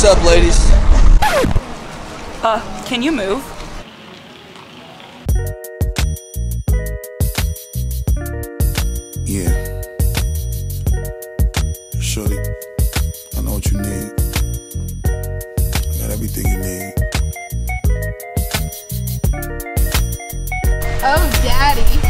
What's up, ladies? Uh, can you move? Yeah. Shorty, I know what you need. I got everything you need. Oh, daddy.